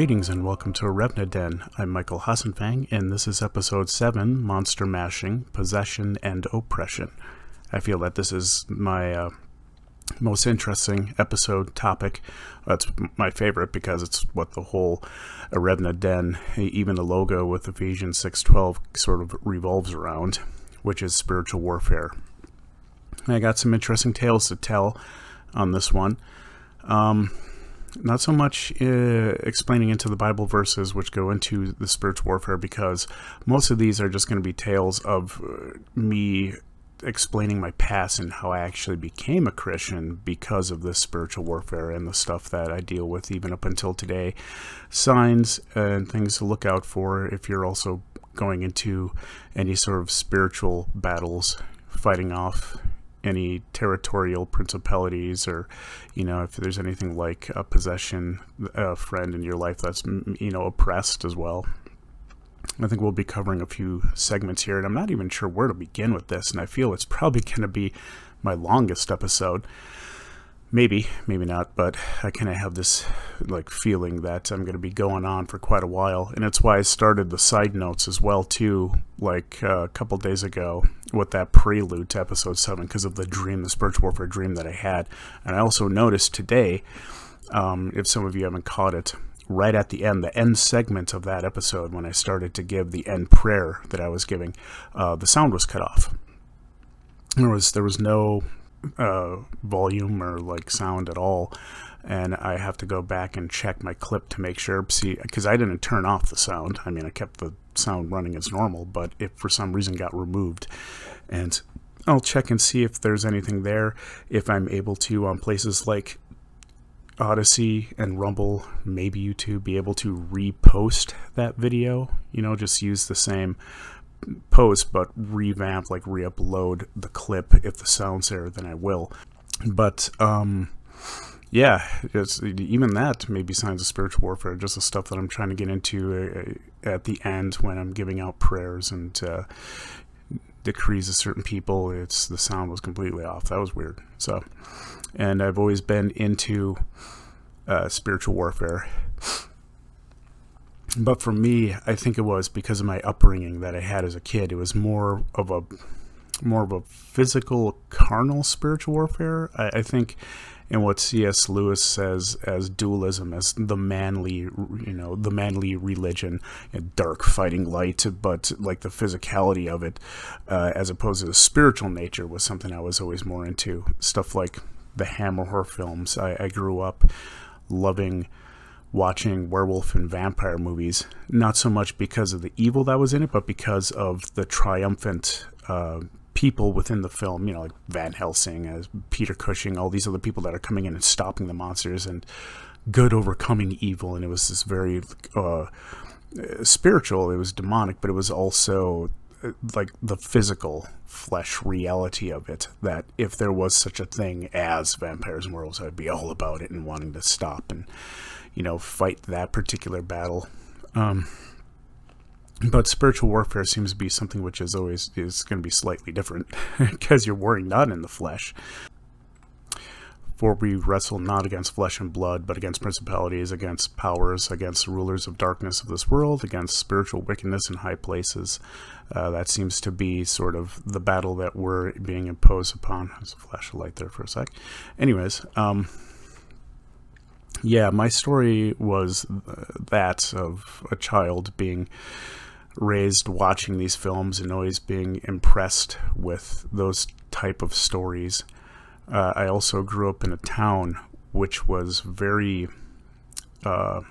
Greetings and welcome to Erevna Den. I'm Michael Hasenfang, and this is episode 7 Monster Mashing, Possession, and Oppression. I feel that this is my uh, most interesting episode topic. That's my favorite because it's what the whole Erevna Den, even the logo with Ephesians 6.12 sort of revolves around, which is spiritual warfare. I got some interesting tales to tell on this one. Um, not so much uh, explaining into the Bible verses which go into the spiritual warfare because most of these are just going to be tales of uh, me explaining my past and how I actually became a Christian because of this spiritual warfare and the stuff that I deal with even up until today. Signs and things to look out for if you're also going into any sort of spiritual battles, fighting off any territorial principalities or you know if there's anything like a possession a friend in your life that's you know oppressed as well. I think we'll be covering a few segments here and I'm not even sure where to begin with this and I feel it's probably going to be my longest episode maybe maybe not but i kind of have this like feeling that i'm going to be going on for quite a while and it's why i started the side notes as well too like uh, a couple days ago with that prelude to episode 7 because of the dream the spiritual warfare dream that i had. And i also noticed today um, if some of you haven't caught it right at the end the end segment of that episode when i started to give the end prayer that i was giving uh, the sound was cut off. There was there was no uh, volume or like sound at all and I have to go back and check my clip to make sure see because I didn't turn off the sound I mean I kept the sound running as normal but it for some reason got removed and I'll check and see if there's anything there if I'm able to on places like Odysee and Rumble, maybe YouTube, be able to repost that video. You know, just use the same post, but revamp, like re-upload the clip. If the sound's there, then I will. But um, yeah, it's even that maybe signs of spiritual warfare. Just the stuff that I'm trying to get into uh, at the end when I'm giving out prayers and uh, decrees of certain people. It's the sound was completely off. That was weird. So, and I've always been into uh, spiritual warfare but for me, I think it was because of my upbringing that I had as a kid. It was more of a more of a physical, carnal spiritual warfare. I, I think in what C.S. Lewis says as dualism, as the manly, you know, the manly religion, dark fighting light, but like the physicality of it, uh, as opposed to the spiritual nature, was something I was always more into. Stuff like the Hammer horror films. I, I grew up loving watching werewolf and vampire movies, not so much because of the evil that was in it, but because of the triumphant uh, people within the film, you know, like Van Helsing, as Peter Cushing, all these other people that are coming in and stopping the monsters and good overcoming evil. And it was this very uh, spiritual, it was demonic, but it was also uh, like the physical flesh reality of it that if there was such a thing as vampires and werewolves i'd be all about it and wanting to stop and you know, fight that particular battle. Um, but spiritual warfare seems to be something which is always is going to be slightly different because you're warring not in the flesh. For we wrestle not against flesh and blood, but against principalities, against powers, against rulers of darkness of this world, against spiritual wickedness in high places. Uh, that seems to be sort of the battle that we're being imposed upon. There's a flash of light there for a sec. Anyways, um, yeah, my story was that of a child being raised watching these films and always being impressed with those type of stories. Uh, I also grew up in a town which was very. Uh,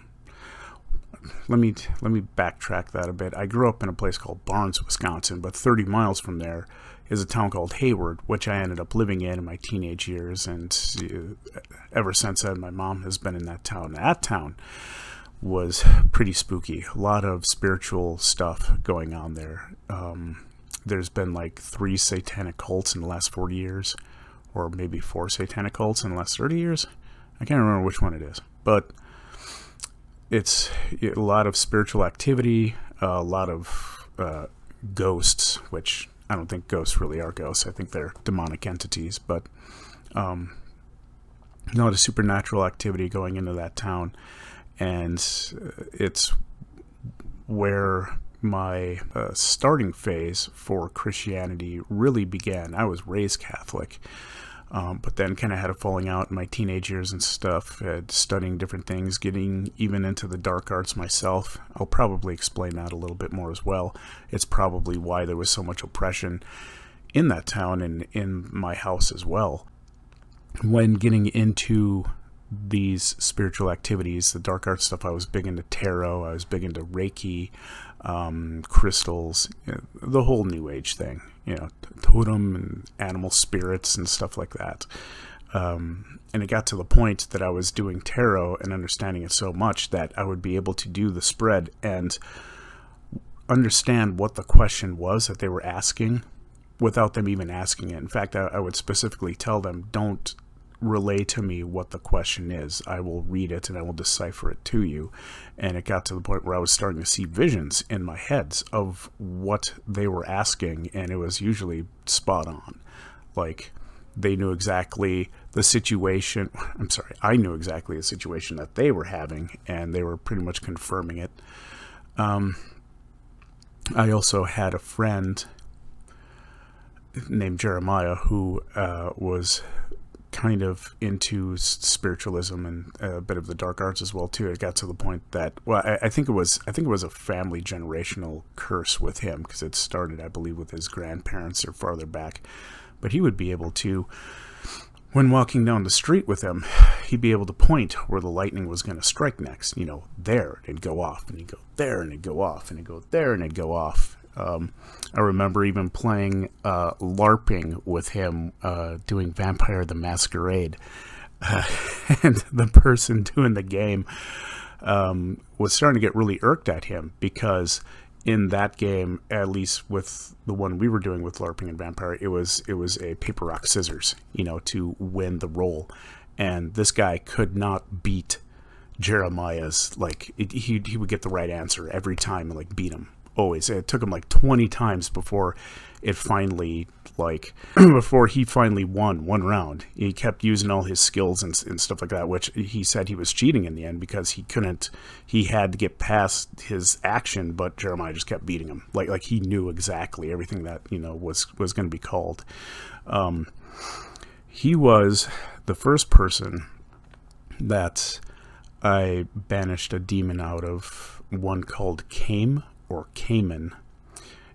let me let me backtrack that a bit. I grew up in a place called Barnes, Wisconsin, but 30 miles from there is a town called Hayward, which I ended up living in in my teenage years. And uh, ever since then, my mom has been in that town. That town was pretty spooky. A lot of spiritual stuff going on there. Um, there's been like three satanic cults in the last 40 years, or maybe four satanic cults in the last 30 years. I can't remember which one it is, but it's a lot of spiritual activity, a lot of uh, ghosts, which I don't think ghosts really are ghosts. I think they're demonic entities, but um, not a supernatural activity going into that town. and it's where my uh, starting phase for Christianity really began. I was raised Catholic, um, but then kind of had a falling out in my teenage years and stuff, studying different things, getting even into the dark arts myself. I'll probably explain that a little bit more as well. It's probably why there was so much oppression in that town and in my house as well. When getting into these spiritual activities, the dark art stuff, I was big into tarot, I was big into Reiki, um, crystals, you know, the whole New Age thing, you know, totem and animal spirits and stuff like that. Um, and it got to the point that I was doing tarot and understanding it so much that I would be able to do the spread and understand what the question was that they were asking without them even asking it. In fact, I, I would specifically tell them, don't relay to me what the question is. I will read it and I will decipher it to you. And it got to the point where I was starting to see visions in my heads of what they were asking, and it was usually spot on. Like they knew exactly the situation. I'm sorry, I knew exactly the situation that they were having, and they were pretty much confirming it. Um, I also had a friend named Jeremiah who uh, was kind of into spiritualism and uh, a bit of the dark arts as well too. It got to the point that well, I, I think it was I think it was a family generational curse with him because it started, I believe, with his grandparents or farther back. But he would be able to, when walking down the street with him, he'd be able to point where the lightning was going to strike next. You know, there it'd go off, and he'd go there and it'd go off, and it'd go there and it'd go off, um, I remember even playing uh, LARPing with him, uh, doing Vampire the Masquerade. Uh, and the person doing the game um, was starting to get really irked at him because in that game, at least with the one we were doing with LARPing and Vampire, it was it was a paper rock scissors, you know, to win the role, and this guy could not beat Jeremiah's like it, he he would get the right answer every time and like beat him always. It took him like 20 times before it finally, like, before he finally won one round. He kept using all his skills and, and stuff like that, which he said he was cheating in the end because he couldn't, he had to get past his action, but Jeremiah just kept beating him. Like, like he knew exactly everything that, you know, was, was going to be called. Um, he was the first person that I banished a demon out of one called Came or Cayman.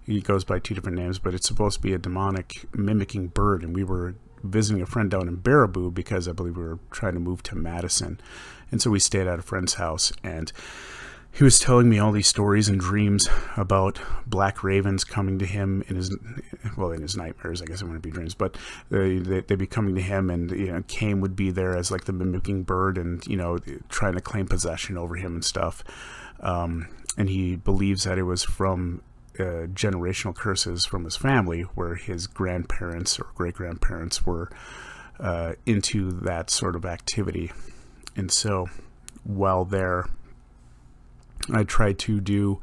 He goes by two different names, but it's supposed to be a demonic mimicking bird. And we were visiting a friend down in Baraboo because I believe we were trying to move to Madison. And so we stayed at a friend's house and he was telling me all these stories and dreams about black ravens coming to him in his well in his nightmares i guess it wouldn't be dreams but they, they, would be coming to him and you know Cain would be there as like the mimicking bird and you know trying to claim possession over him and stuff um, and he believes that it was from uh, generational curses from his family, where his grandparents or great grandparents were uh, into that sort of activity. And so, while there, I tried to do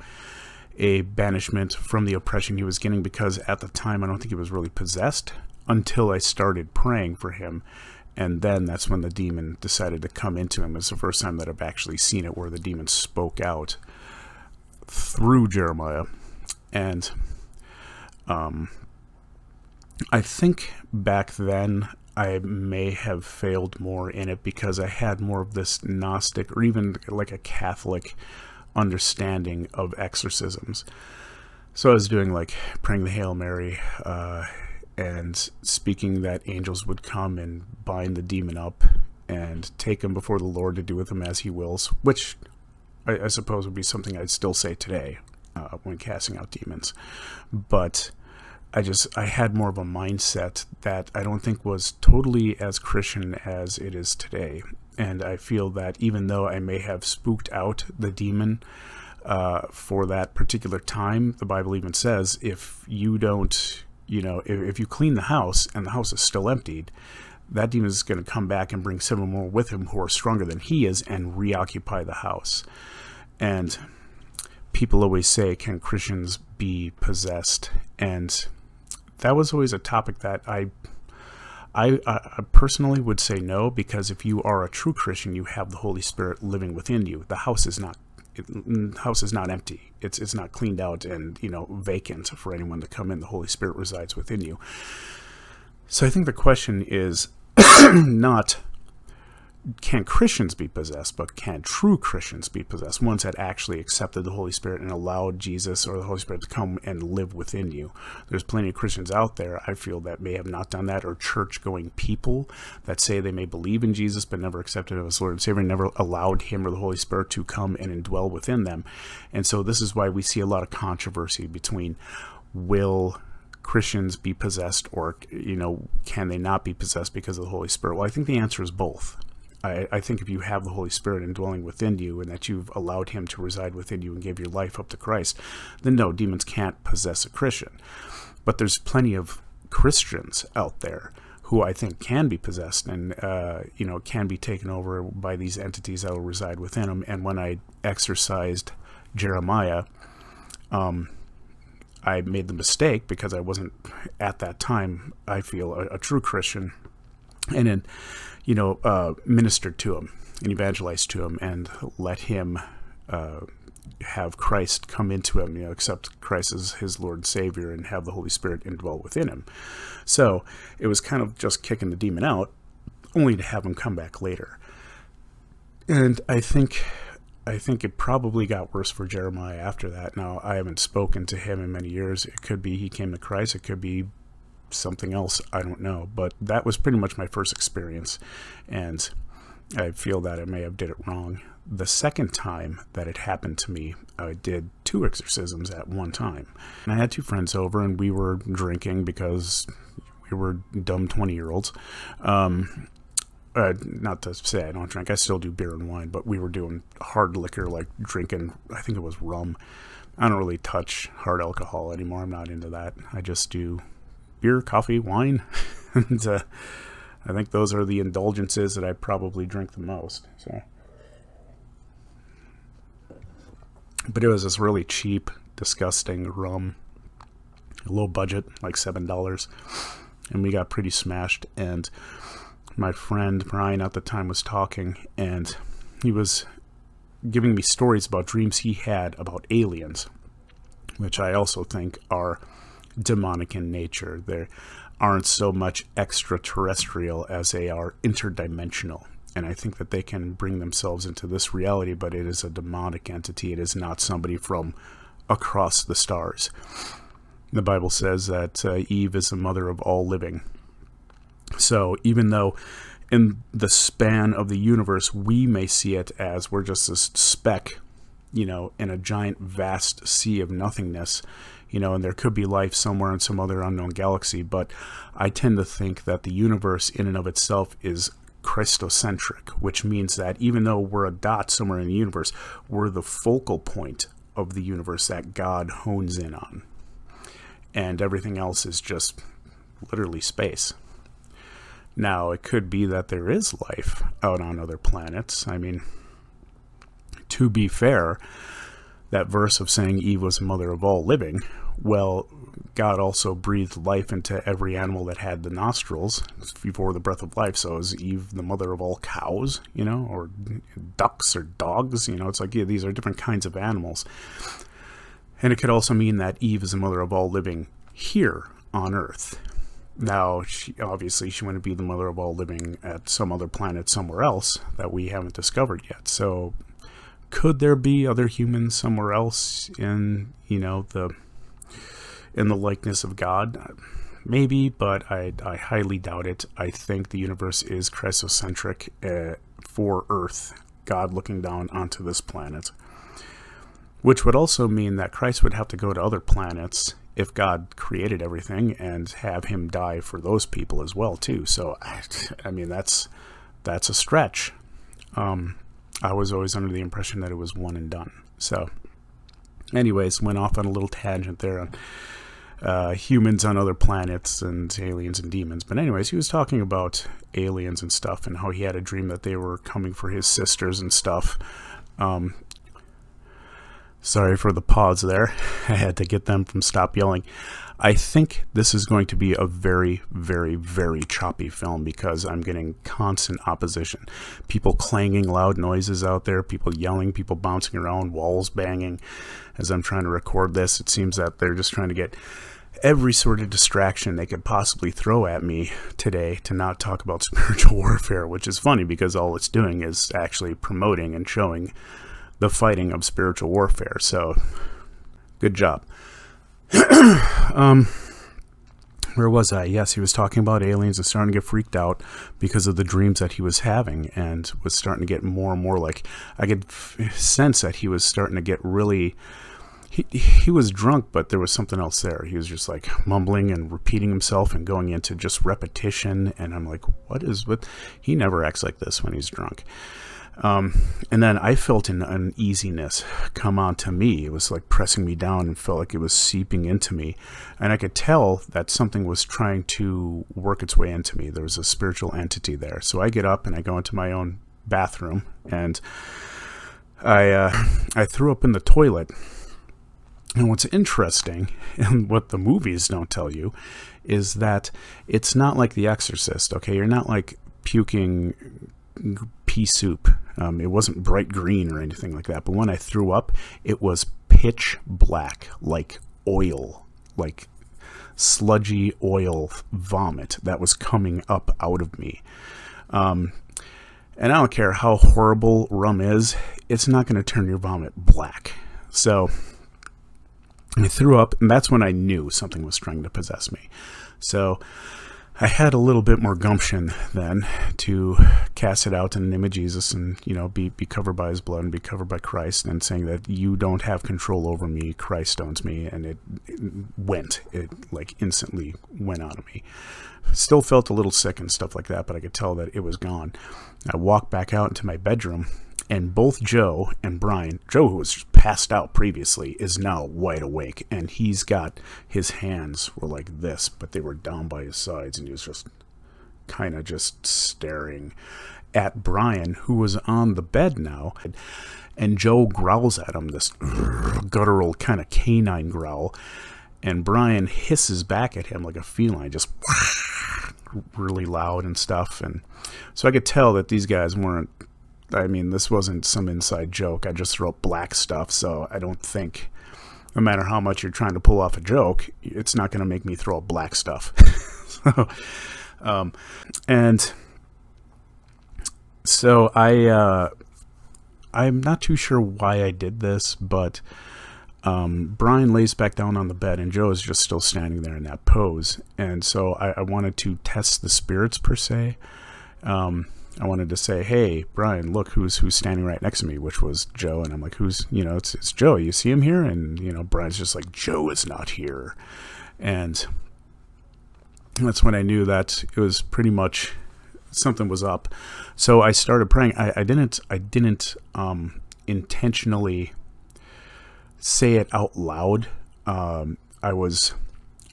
a banishment from the oppression he was getting because at the time I don't think he was really possessed until I started praying for him. And then that's when the demon decided to come into him. It's the first time that I've actually seen it where the demon spoke out through Jeremiah. And um, I think back then I may have failed more in it because I had more of this Gnostic or even like a Catholic understanding of exorcisms. So I was doing like praying the Hail Mary uh, and speaking that angels would come and bind the demon up and take him before the Lord to do with him as he wills, which I, I suppose would be something I'd still say today uh, when casting out demons. But I just I had more of a mindset that I don't think was totally as Christian as it is today. And I feel that even though I may have spooked out the demon uh, for that particular time, the Bible even says if you don't, you know, if, if you clean the house and the house is still emptied, that demon is going to come back and bring seven more with him who are stronger than he is and reoccupy the house. And people always say, can Christians be possessed? And that was always a topic that I I, I, personally would say no because if you are a true Christian, you have the Holy Spirit living within you. The house is not it, house is not empty. It's it's not cleaned out and you know vacant for anyone to come in. The Holy Spirit resides within you. So I think the question is not can Christians be possessed, but can true Christians be possessed? Ones that actually accepted the Holy Spirit and allowed Jesus or the Holy Spirit to come and live within you. There's plenty of Christians out there, I feel, that may have not done that, or church going people that say they may believe in Jesus but never accepted him as Lord and Savior, never allowed him or the Holy Spirit to come and indwell within them. And so this is why we see a lot of controversy between will Christians be possessed or, you know, can they not be possessed because of the Holy Spirit? Well, I think the answer is both. I, I, think if you have the Holy Spirit indwelling within you and that you've allowed Him to reside within you and give your life up to Christ, then no, demons can't possess a Christian. But there's plenty of Christians out there who I think can be possessed and uh, you know can be taken over by these entities that will reside within them. And when I exorcised Jeremiah, um, I made the mistake because I wasn't at that time. I feel a, a true Christian, and then, you know, uh, ministered to him and evangelized to him and let him uh, have Christ come into him, you know, accept Christ as his Lord and Savior and have the Holy Spirit indwell within him. So it was kind of just kicking the demon out, only to have him come back later. And I think I think it probably got worse for Jeremiah after that. Now, I haven't spoken to him in many years. It could be he came to Christ. It could be something else. I don't know. But that was pretty much my first experience. And I feel that I may have did it wrong. The second time that it happened to me, I did two exorcisms at one time. And I had two friends over and we were drinking because we were dumb 20 year olds. Um, uh, not to say I don't drink, I still do beer and wine, but we were doing hard liquor, like drinking, I think it was rum. I don't really touch hard alcohol anymore. I'm not into that. I just do beer, coffee, wine. and uh, I think those are the indulgences that I probably drink the most. So, but it was this really cheap, disgusting rum, low budget, like seven dollars, and we got pretty smashed. And my friend Brian at the time was talking, and he was giving me stories about dreams he had about aliens, which I also think are demonic in nature. They aren't so much extraterrestrial as they are interdimensional. And I think that they can bring themselves into this reality, but it is a demonic entity. It is not somebody from across the stars. The Bible says that uh, Eve is the mother of all living. So even though in the span of the universe we may see it as we're just this speck, you know, in a giant vast sea of nothingness, you know, and there could be life somewhere in some other unknown galaxy, but I tend to think that the universe in and of itself is Christocentric, which means that even though we're a dot somewhere in the universe, we're the focal point of the universe that God hones in on. And everything else is just literally space. Now, it could be that there is life out on other planets. I mean, to be fair, that verse of saying Eve was the mother of all living, well, God also breathed life into every animal that had the nostrils before the breath of life. So is Eve the mother of all cows, you know, or ducks or dogs? You know, it's like, yeah, these are different kinds of animals. And it could also mean that Eve is the mother of all living here on Earth. Now, she, obviously, she wouldn't be the mother of all living at some other planet somewhere else that we haven't discovered yet. So could there be other humans somewhere else in, you know, the in the likeness of God? Maybe, but I, I highly doubt it. I think the universe is Christocentric uh, for Earth, God looking down onto this planet. Which would also mean that Christ would have to go to other planets if God created everything and have him die for those people as well too. So I mean that's that's a stretch. Um, I was always under the impression that it was one and done. So anyways, went off on a little tangent there on uh, humans on other planets and aliens and demons. But anyways, he was talking about aliens and stuff and how he had a dream that they were coming for his sisters and stuff. Um, Sorry for the pause there. I had to get them from stop yelling. I think this is going to be a very, very, very choppy film because I'm getting constant opposition. People clanging loud noises out there, people yelling, people bouncing around, walls banging. As I'm trying to record this, it seems that they're just trying to get every sort of distraction they could possibly throw at me today to not talk about spiritual warfare, which is funny because all it's doing is actually promoting and showing the fighting of spiritual warfare. So, good job. um, where was I? Yes, he was talking about aliens and starting to get freaked out because of the dreams that he was having and was starting to get more and more like I could sense that he was starting to get really he he was drunk but there was something else there. He was just like mumbling and repeating himself and going into just repetition and I'm like what is with he never acts like this when he's drunk. Um, and then I felt an uneasiness come onto me. It was like pressing me down and felt like it was seeping into me. And I could tell that something was trying to work its way into me. There was a spiritual entity there. So I get up and I go into my own bathroom and I, uh, I threw up in the toilet. And what's interesting, and what the movies don't tell you, is that it's not like The Exorcist, okay? You're not like puking pea soup. Um, it wasn't bright green or anything like that. But when I threw up, it was pitch black, like oil, like sludgy oil vomit that was coming up out of me. Um, and I don't care how horrible rum is, it's not going to turn your vomit black. So I threw up, and that's when I knew something was trying to possess me. So I had a little bit more gumption then to cast it out in the name of Jesus and, you know, be, be covered by his blood and be covered by Christ and saying that you don't have control over me, Christ owns me. And it, it went, it like instantly went out of me. Still felt a little sick and stuff like that, but I could tell that it was gone. I walked back out into my bedroom and both Joe and Brian, Joe, who was passed out previously, is now wide awake, and he's got his hands were like this, but they were down by his sides, and he was just kind of just staring at Brian, who was on the bed now. And Joe growls at him, this guttural kind of canine growl. And Brian hisses back at him like a feline, just really loud and stuff. And so I could tell that these guys weren't I mean, this wasn't some inside joke. I just wrote black stuff, so I don't think, no matter how much you're trying to pull off a joke, it's not going to make me throw up black stuff. so, um, and so I, uh, I'm not too sure why I did this, but um, Brian lays back down on the bed, and Joe is just still standing there in that pose. And so I, I wanted to test the spirits per se. Um, I wanted to say, "Hey, Brian, look who's who's standing right next to me," which was Joe, and I'm like, "Who's you know, it's it's Joe. You see him here?" And you know, Brian's just like, "Joe is not here," and that's when I knew that it was pretty much something was up. So I started praying. I, I didn't I didn't um, intentionally say it out loud. Um, I was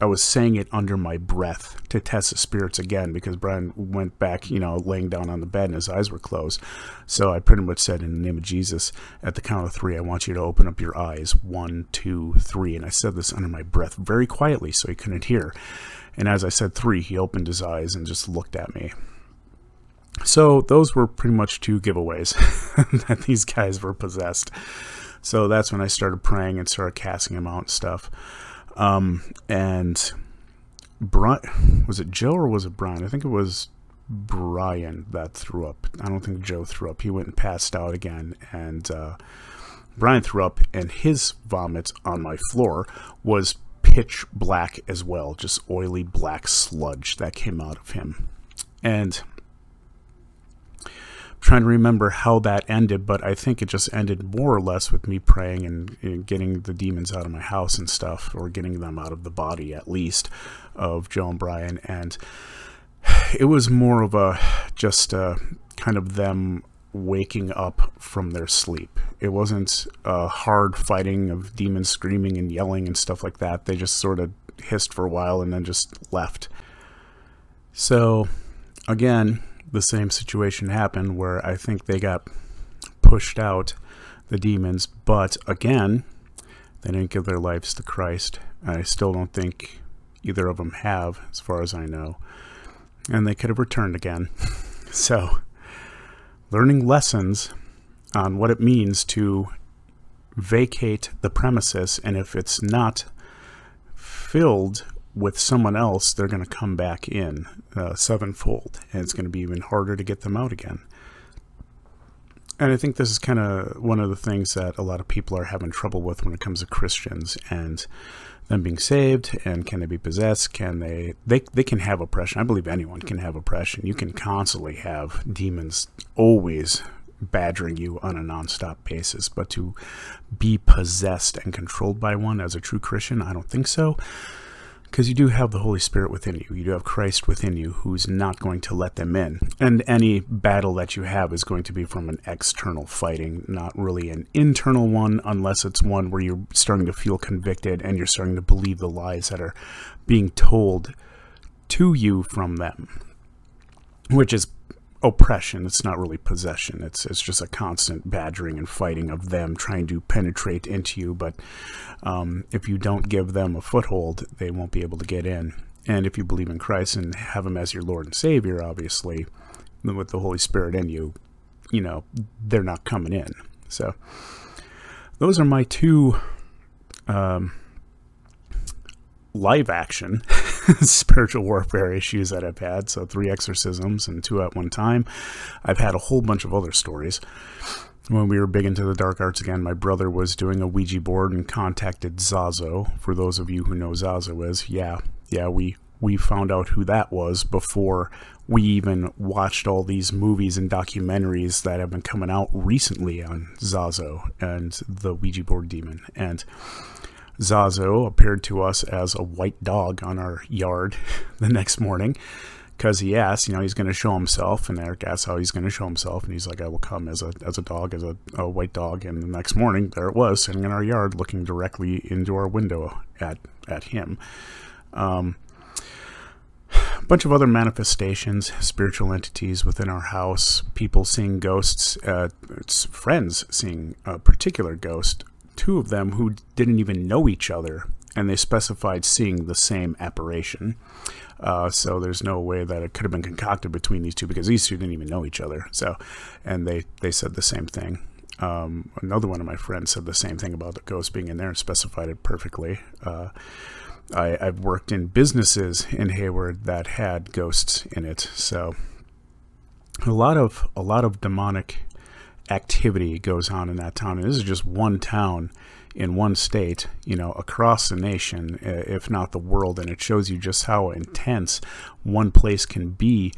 I was saying it under my breath to test the spirits again because Brian went back, you know, laying down on the bed and his eyes were closed. So I pretty much said, in the name of Jesus, at the count of three, I want you to open up your eyes. One, two, three. And I said this under my breath very quietly so he couldn't hear. And as I said three, he opened his eyes and just looked at me. So those were pretty much two giveaways that these guys were possessed. So that's when I started praying and started casting them out and stuff. Um, and Brian, was it Joe or was it Brian? I think it was Brian that threw up. I don't think Joe threw up. He went and passed out again. And uh, Brian threw up, and his vomit on my floor was pitch black as well, just oily black sludge that came out of him. And trying to remember how that ended, but I think it just ended more or less with me praying and, getting the demons out of my house and stuff, or getting them out of the body at least of Joe and Brian. And it was more of a just a, kind of them waking up from their sleep. It wasn't a hard fighting of demons screaming and yelling and stuff like that. They just sort of hissed for a while and then just left. So, again, the same situation happened where I think they got pushed out, the demons, but again, They didn't give their lives to Christ. I still don't think either of them have, as far as I know. And they could have returned again. so, learning lessons on what it means to vacate the premises, and if it's not filled with someone else, they're going to come back in uh, sevenfold, and it's going to be even harder to get them out again. And I think this is kind of one of the things that a lot of people are having trouble with when it comes to Christians and them being saved and can they be possessed can they they they can have oppression. I believe anyone can have oppression. You can constantly have demons always badgering you on a nonstop basis but to be possessed and controlled by one as a true christian i don't think so because you do have the Holy Spirit within you. You do have Christ within you who's not going to let them in. And any battle that you have is going to be from an external fighting, not really an internal one, unless it's one where you're starting to feel convicted and you're starting to believe the lies that are being told to you from them, which is oppression. It's not really possession. It's it's just a constant badgering and fighting of them trying to penetrate into you. But um, if you don't give them a foothold, they won't be able to get in. And if you believe in Christ and have Him as your Lord and Savior, obviously, with the Holy Spirit in you, you know they're not coming in. So those are my two. Um, live action spiritual warfare issues that I've had. So, three exorcisms and two at one time. I've had a whole bunch of other stories. When we were big into the dark arts again, my brother was doing a Ouija board and contacted Zozo. For those of you who know Zozo is, yeah, yeah, we we found out who that was before we even watched all these movies and documentaries that have been coming out recently on Zozo and the Ouija board demon. And Zozo appeared to us as a white dog on our yard the next morning because he asked, you know, he's going to show himself, and Eric asked how he's going to show himself, and he's like, I will come as a as a dog, as a, a, white dog, and the next morning there it was sitting in our yard, looking directly into our window at at him. Um, a bunch of other manifestations, spiritual entities within our house, people seeing ghosts, uh, friends seeing a particular ghost two of them who didn't even know each other, and they specified seeing the same apparition. Uh, so there's no way that it could have been concocted between these two because these two didn't even know each other. So, and they they said the same thing. Um, another one of my friends said the same thing about the ghost being in there and specified it perfectly. Uh, I, have worked in businesses in Hayward that had ghosts in it, so a lot of a lot of demonic activity goes on in that town. And this is just one town in one state, you know, across the nation, if not the world. And it shows you just how intense one place can be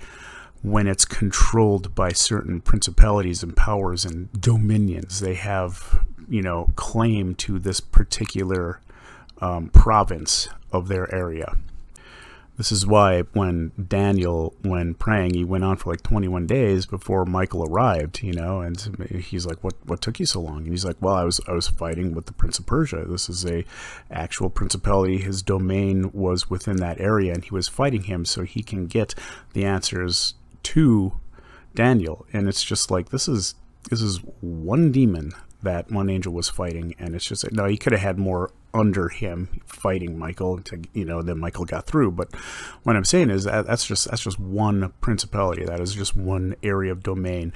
when it's controlled by certain principalities and powers and dominions. They have, you know, claim to this particular um, province of their area. This is why when Daniel, when praying, he went on for like 21 days before Michael arrived, you know, and he's like, what, what took you so long? And he's like, well, I was, I was fighting with the Prince of Persia. This is a actual principality. His domain was within that area and he was fighting him so he can get the answers to Daniel. And it's just like, this is, this is one demon that one angel was fighting, and it's just no, he could have had more under him fighting Michael to you know then Michael got through. But what I'm saying is that that's just that's just one principality. That is just one area of domain,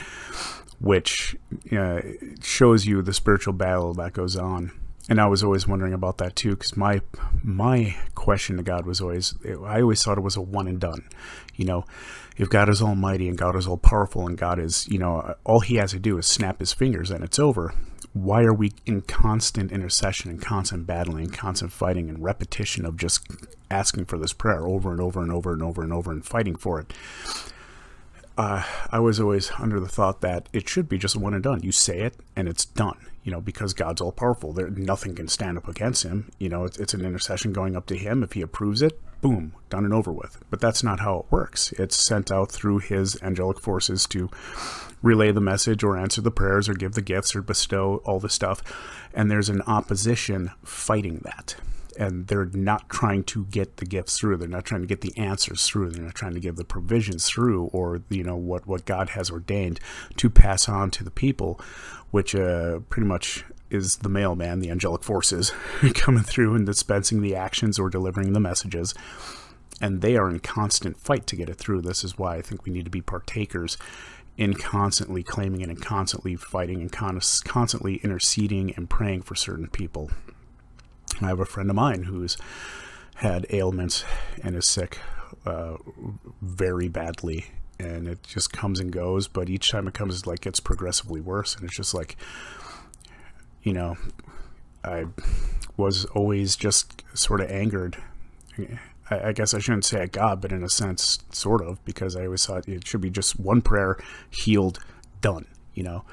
which uh, shows you the spiritual battle that goes on. And I was always wondering about that too, because my my question to God was always I always thought it was a one and done. You know, if God is almighty and God is all powerful and God is, you know, all he has to do is snap his fingers and it's over why are we in constant intercession and constant battling and constant fighting and repetition of just asking for this prayer over and over and over and over and over and fighting for it? Uh, I was always under the thought that it should be just one and done. You say it and it's done, you know, because God's all powerful. There, nothing can stand up against him. You know, it's, it's an intercession going up to him. If he approves it, boom, done and over with. But that's not how it works. It's sent out through his angelic forces to relay the message or answer the prayers or give the gifts or bestow all the stuff. And there's an opposition fighting that. And they're not trying to get the gifts through. They're not trying to get the answers through. They're not trying to give the provisions through or, you know, what, what God has ordained to pass on to the people, which uh, pretty much is the mailman, the angelic forces, coming through and dispensing the actions or delivering the messages. And they are in constant fight to get it through. This is why I think we need to be partakers in constantly claiming it and constantly fighting and con- constantly interceding and praying for certain people. I have a friend of mine who's had ailments and is sick uh, very badly and it just comes and goes but each time it comes it like gets progressively worse and it's just like you know i was always just sort of angered I, I guess i shouldn't say at god but in a sense sort of because i always thought it should be just one prayer healed done you know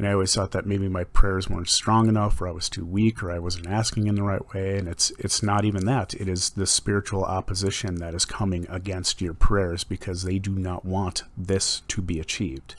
and I always thought that maybe my prayers weren't strong enough, or I was too weak, or I wasn't asking in the right way. And it's it's not even that. It is the spiritual opposition that is coming against your prayers because they do not want this to be achieved.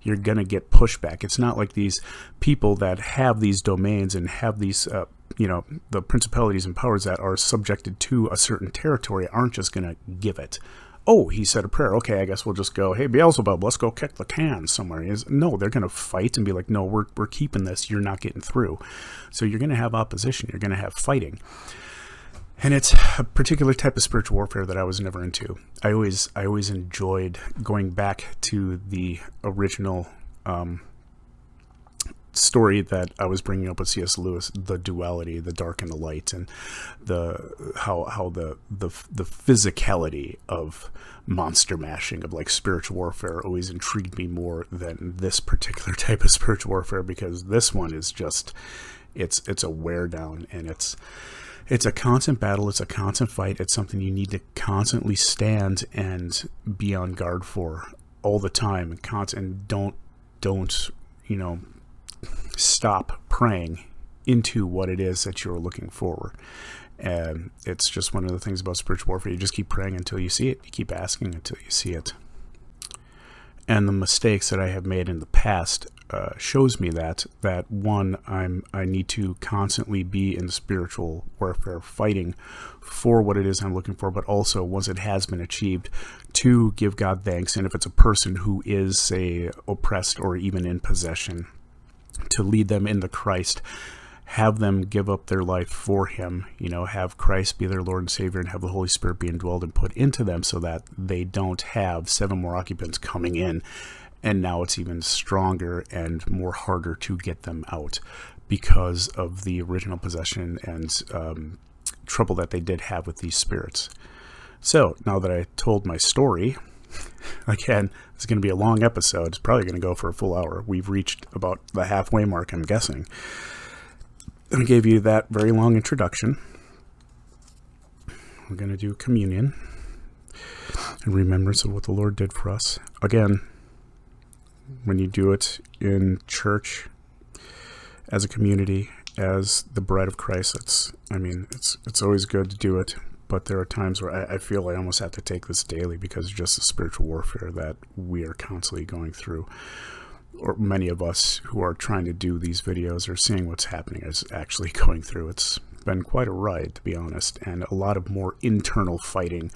You're going to get pushback. It's not like these people that have these domains and have these uh, you know the principalities and powers that are subjected to a certain territory aren't just going to give it oh, he said a prayer. Okay, I guess we'll just go, hey, Beelzebub, let's go kick the can somewhere. No, they're going to fight and be like, no, we're, we're keeping this. You're not getting through. So you're going to have opposition. You're going to have fighting. And it's a particular type of spiritual warfare that I was never into. I always, I always enjoyed going back to the original um, story that I was bringing up with C.S. Lewis, the duality, the dark and the light, and the how how the the the physicality of monster mashing of like spiritual warfare always intrigued me more than this particular type of spiritual warfare because this one is just it's it's a wear down and it's it's a constant battle it's a constant fight it's something you need to constantly stand and be on guard for all the time and constant don't don't you know stop praying into what it is that you're looking for. And it's just one of the things about spiritual warfare. You just keep praying until you see it. You keep asking until you see it. And the mistakes that I have made in the past uh, shows me that that one I'm I need to constantly be in spiritual warfare, fighting for what it is I'm looking for, but also once it has been achieved, to give God thanks. And if it's a person who is say oppressed or even in possession, to lead them into Christ, have them give up their life for Him, you know, have Christ be their Lord and Savior and have the Holy Spirit be indwelled and put into them so that they don't have seven more occupants coming in. And now it's even stronger and more harder to get them out because of the original possession and um, trouble that they did have with these spirits. So now that I told my story, Again, it's going to be a long episode. It's probably going to go for a full hour. We've reached about the halfway mark, I'm guessing. I gave you that very long introduction. We're going to do communion in remembrance of what the Lord did for us. Again, when you do it in church, as a community, as the bride of Christ, it's I mean, it's it's always good to do it but there are times where I, I, feel I almost have to take this daily because just the spiritual warfare that we are constantly going through. Or many of us who are trying to do these videos are seeing what's happening is actually going through. It's been quite a ride, to be honest, and a lot of more internal fighting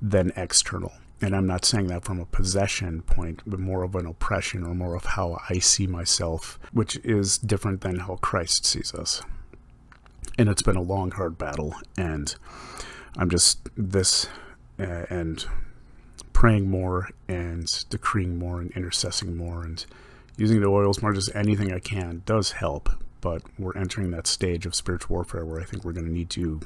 than external. And I'm not saying that from a possession point, but more of an oppression or more of how I see myself, which is different than how Christ sees us and it's been a long, hard battle. And I'm just this uh, and praying more and decreeing more and intercessing more and using the oils more, just anything I can does help. But we're entering that stage of spiritual warfare where I think we're going to need to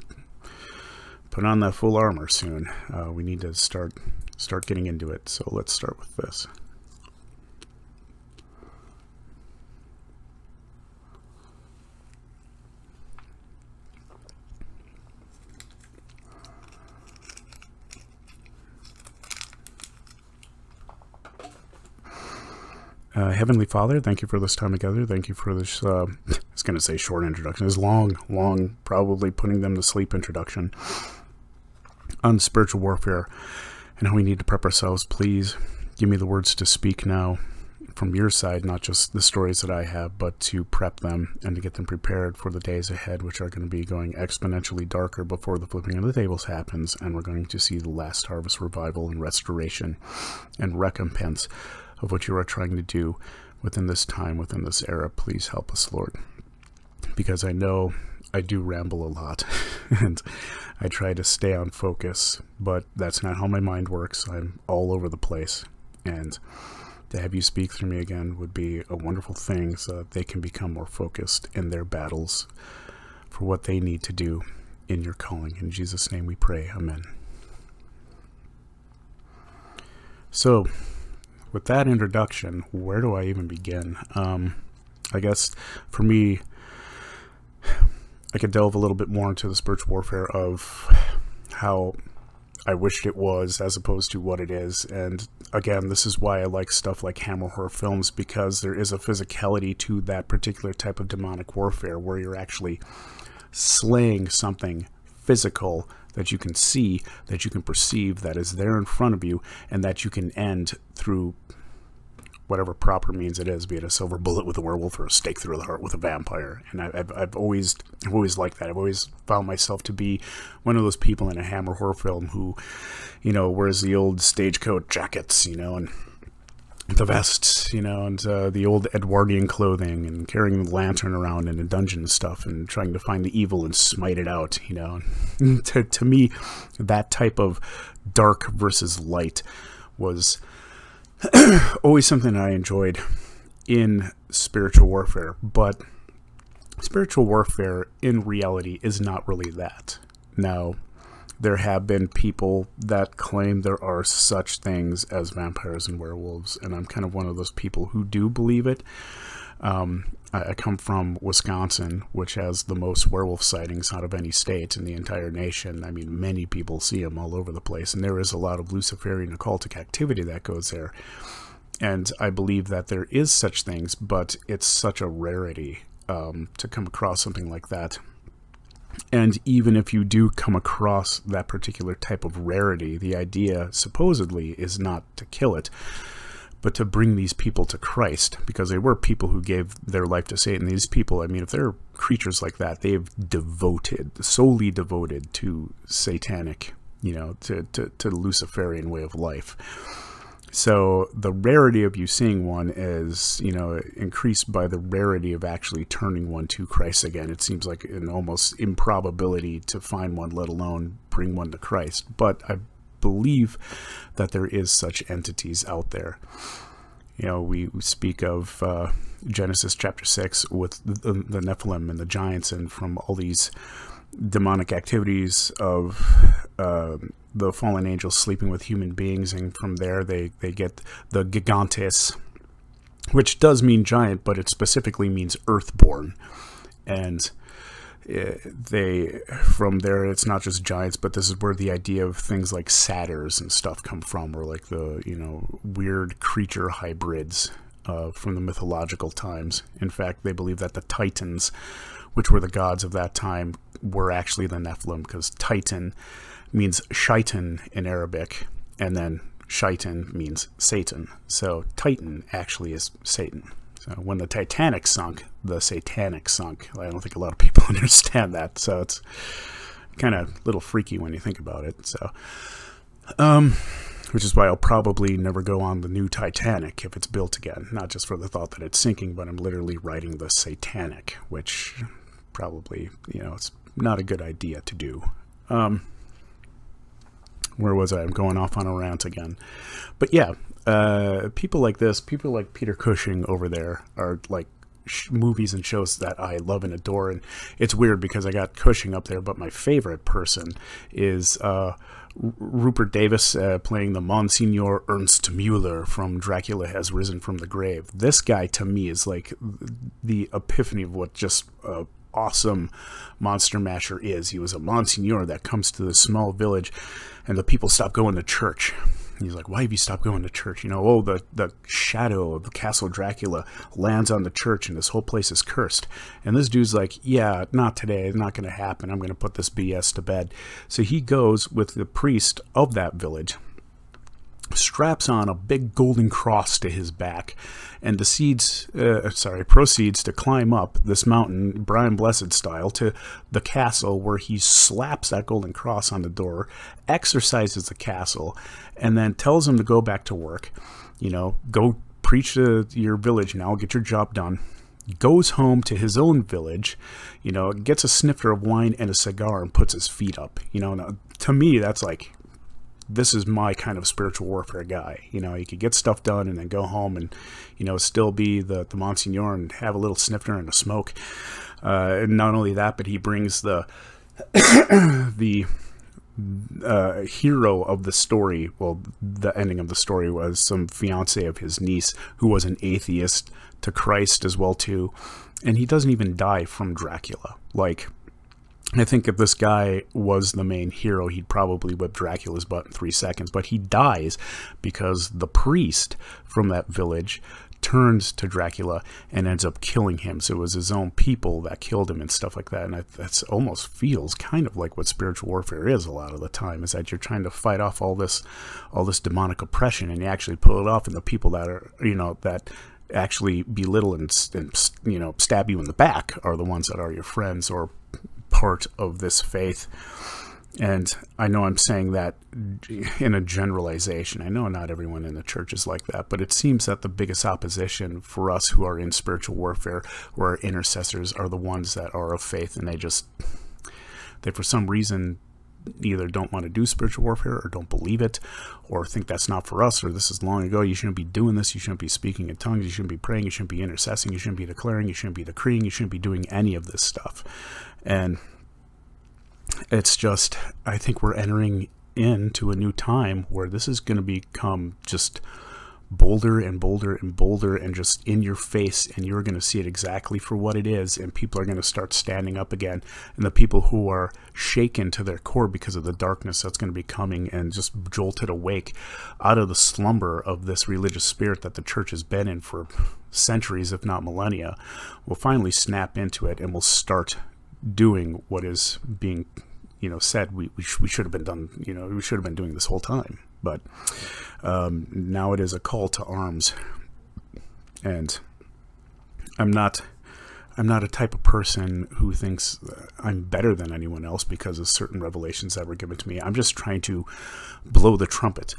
put on that full armor soon. Uh, we need to start start getting into it. So let's start with this. Uh, Heavenly Father, thank you for this time together. Thank you for this, uh, I was going to say short introduction. This long, long, probably putting them to sleep introduction on spiritual warfare and how we need to prep ourselves. Please give me the words to speak now from your side, not just the stories that I have, but to prep them and to get them prepared for the days ahead, which are going to be going exponentially darker before the flipping of the tables happens, and we're going to see the last harvest revival and restoration and recompense of what you are trying to do within this time, within this era. Please help us, Lord. because I know I do ramble a lot and I try to stay on focus, but that's not how my mind works. I'm all over the place. And to have you speak through me again would be a wonderful thing so that they can become more focused in their battles for what they need to do in your calling. In Jesus' name we pray. Amen. So, with that introduction, where do I even begin? Um, I guess for me, I could delve a little bit more into the spiritual warfare of how I wished it was as opposed to what it is. And again, this is why I like stuff like Hammer horror films because there is a physicality to that particular type of demonic warfare where you're actually slaying something physical that you can see, that you can perceive, that is there in front of you, and that you can end through whatever proper means it is, be it a silver bullet with a werewolf or a stake through the heart with a vampire. And I, have I've always I've always liked that. I've always found myself to be one of those people in a Hammer horror film who, you know, wears the old stagecoat jackets, you know, and the vests, you know, and uh, the old Edwardian clothing, and carrying the lantern around in a dungeon and stuff, and trying to find the evil and smite it out, you know. to, to me, that type of dark versus light was always something I enjoyed in spiritual warfare, but spiritual warfare in reality is not really that. Now, there have been people that claim there are such things as vampires and werewolves, and I'm kind of one of those people who do believe it. Um, I, I come from Wisconsin, which has the most werewolf sightings out of any state in the entire nation. I mean, many people see them all over the place, and there is a lot of Luciferian occultic activity that goes there. And I believe that there is such things, but it's such a rarity um, to come across something like that. And even if you do come across that particular type of rarity, the idea supposedly is not to kill it, but to bring these people to Christ, because they were people who gave their life to Satan. These people, I mean, if they're creatures like that, they've devoted, solely devoted to satanic, you know, to, to, to Luciferian way of life. So the rarity of you seeing one is, you know, increased by the rarity of actually turning one to Christ again. It seems like an almost improbability to find one, let alone bring one to Christ. But I believe that there is such entities out there. You know, we, speak of uh, Genesis chapter 6 with the, the Nephilim and the giants and from all these demonic activities of uh, the fallen angels sleeping with human beings, and from there they, they get the gigantes, which does mean giant, but it specifically means earthborn. And they from there it's not just giants but this is where the idea of things like satyrs and stuff come from or like the you know weird creature hybrids uh, from the mythological times in fact they believe that the titans which were the gods of that time were actually the nephilim because titan means shaitan in arabic and then shaitan means satan so titan actually is satan so when the Titanic sunk, the satanic sunk. I don't think a lot of people understand that. So it's kind of a little freaky when you think about it. So, um, which is why I'll probably never go on the new Titanic if it's built again. Not just for the thought that it's sinking, but I'm literally writing the satanic, which probably, you know, it's not a good idea to do. Um, where was I? I'm going off on a rant again. But yeah, uh, people like this, people like Peter Cushing over there, are like movies and shows that I love and adore. And it's weird because I got Cushing up there, but my favorite person is uh, Rupert Davies uh, playing the Monsignor Ernst Mueller from Dracula Has Risen from the Grave. This guy to me is like the epiphany of what just uh, awesome monster masher is. He was a Monsignor that comes to this small village, and the people stop going to church He's like, why have you stopped going to church? You know, oh, the, the shadow of the Castle Dracula lands on the church and this whole place is cursed. And this dude's like, yeah, not today. It's not going to happen. I'm going to put this BS to bed. So he goes with the priest of that village straps on a big golden cross to his back and decides, uh, sorry, proceeds to climb up this mountain, Brian Blessed style, to the castle where he slaps that golden cross on the door, exorcises the castle, and then tells him to go back to work. You know, go preach to your village now, get your job done. goes home to his own village, you know, gets a snifter of wine and a cigar and puts his feet up. You know, now, to me, that's like, this is my kind of spiritual warfare guy. You know, he could get stuff done and then go home and, you know, still be the, the Monsignor and have a little snifter and a smoke. Uh, and not only that, but he brings the, the, uh, hero of the story, well, the ending of the story was some fiance of his niece who was an atheist to Christ as well too, and he doesn't even die from Dracula. Like, I think if this guy was the main hero, he'd probably whip Dracula's butt in three seconds. But he dies because the priest from that village turns to Dracula and ends up killing him. So it was his own people that killed him and stuff like that. And that almost feels kind of like what spiritual warfare is a lot of the time is that you're trying to fight off all this, all this demonic oppression and you actually pull it off. And the people that are, you know, that actually belittle and, and you know, stab you in the back are the ones that are your friends or part of this faith. And I know I'm saying that in a generalization. I know not everyone in the church is like that, but it seems that the biggest opposition for us who are in spiritual warfare, are intercessors, are the ones that are of faith and they just, they for some reason either don't want to do spiritual warfare or don't believe it or think that's not for us or this is long ago. You shouldn't be doing this. You shouldn't be speaking in tongues. You shouldn't be praying. You shouldn't be intercessing. You shouldn't be declaring. You shouldn't be decreeing. You shouldn't be doing any of this stuff. And it's just, I think we're entering into a new time where this is going to become just bolder and bolder and bolder and just in your face and you're going to see it exactly for what it is and people are going to start standing up again. And the people who are shaken to their core because of the darkness that's going to be coming and just jolted awake out of the slumber of this religious spirit that the church has been in for centuries if not millennia will finally snap into it and will start doing what is being you know said we we, sh we should have been done you know we should have been doing this whole time but um, now it is a call to arms and I'm not I'm not a type of person who thinks I'm better than anyone else because of certain revelations that were given to me. I'm just trying to blow the trumpet.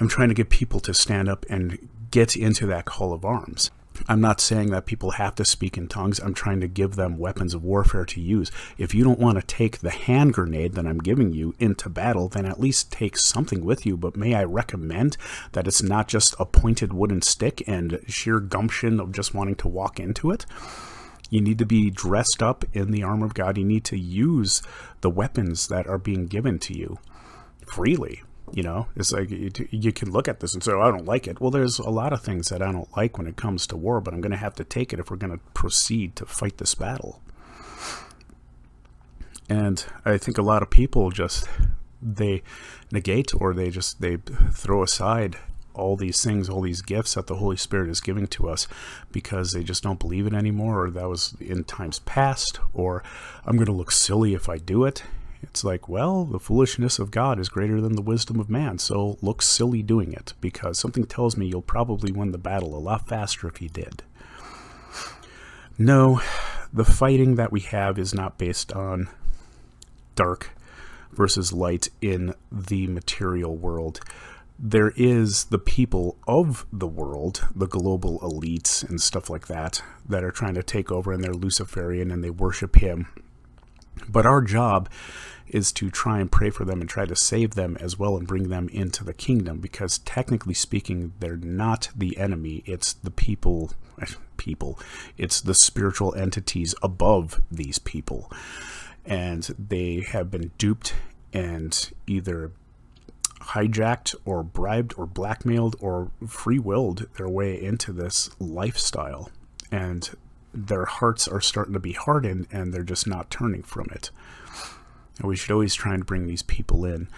I'm trying to get people to stand up and get into that call of arms. I'm not saying that people have to speak in tongues. I'm trying to give them weapons of warfare to use. If you don't want to take the hand grenade that I'm giving you into battle, then at least take something with you. But may I recommend that it's not just a pointed wooden stick and sheer gumption of just wanting to walk into it? You need to be dressed up in the armor of God. You need to use the weapons that are being given to you freely. You know, it's like you, you, can look at this and say, oh, I don't like it. Well, there's a lot of things that I don't like when it comes to war, but I'm going to have to take it if we're going to proceed to fight this battle. And I think a lot of people just, they negate or they just, they throw aside all these things, all these gifts that the Holy Spirit is giving to us because they just don't believe it anymore or that was in times past or I'm going to look silly if I do it it's like, well, the foolishness of God is greater than the wisdom of man, so look silly doing it, because something tells me you'll probably win the battle a lot faster if you did. No, the fighting that we have is not based on dark versus light in the material world. There is the people of the world, the global elites and stuff like that, that are trying to take over and they're Luciferian and they worship him but our job is to try and pray for them and try to save them as well and bring them into the kingdom because technically speaking, they're not the enemy. It's the people, people, it's the spiritual entities above these people. And they have been duped and either hijacked or bribed or blackmailed or free willed their way into this lifestyle. And their hearts are starting to be hardened and they're just not turning from it. We should always try and bring these people in.